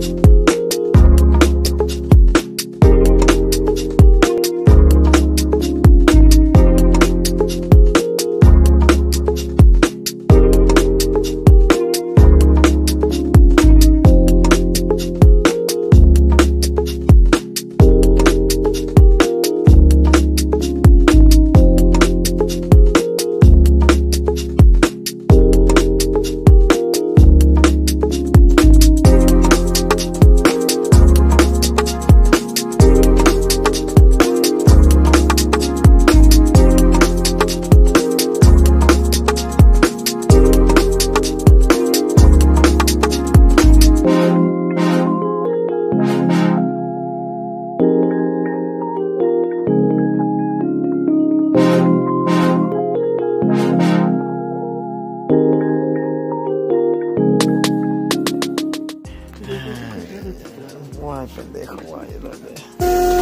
you. Guay, pendejo, dale.